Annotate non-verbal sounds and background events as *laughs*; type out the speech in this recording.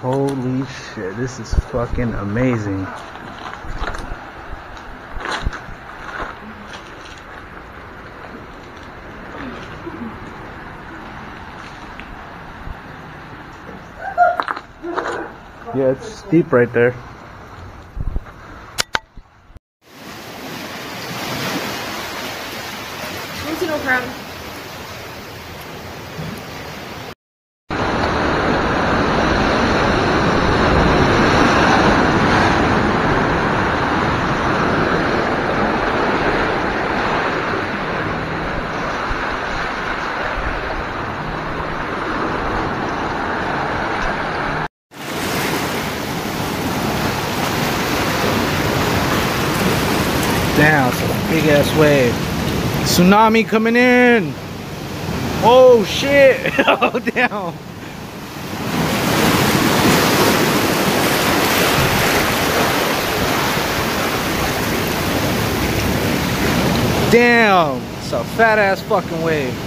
Holy shit, this is fucking amazing. Yeah, it's steep right there. It's a big ass wave. Tsunami coming in. Oh shit. *laughs* oh damn. Damn, it's a fat ass fucking wave.